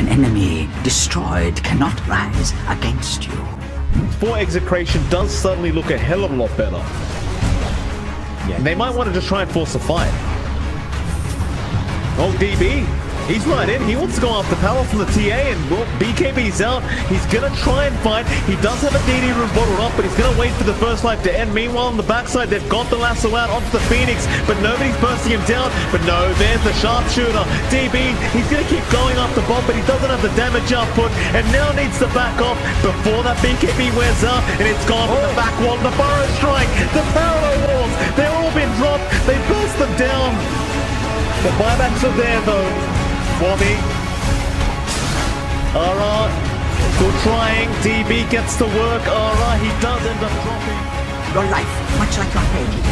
An enemy destroyed cannot rise against you. 4 Execration does suddenly look a hell of a lot better. Yeah. They might want to just try and force a fight. Oh, DB. He's right in. He wants to go after power from the TA, and well, BKB's out. He's going to try and fight. He does have a DD rune bottled up, but he's going to wait for the first life to end. Meanwhile, on the backside, they've got the lasso out onto the Phoenix, but nobody's bursting him down. But no, there's the sharpshooter. DB, he's going to keep going after Bob, but he doesn't have the damage output, and now needs to back off before that BKB wears out, and it's gone from the oh. back wall. The Burrow Strike, the parallel walls, they've all been dropped. They burst them down. The buybacks are there, though. Wobby. Alright. Good trying. DB gets to work. Alright, he does end up dropping. Your life, much like your point.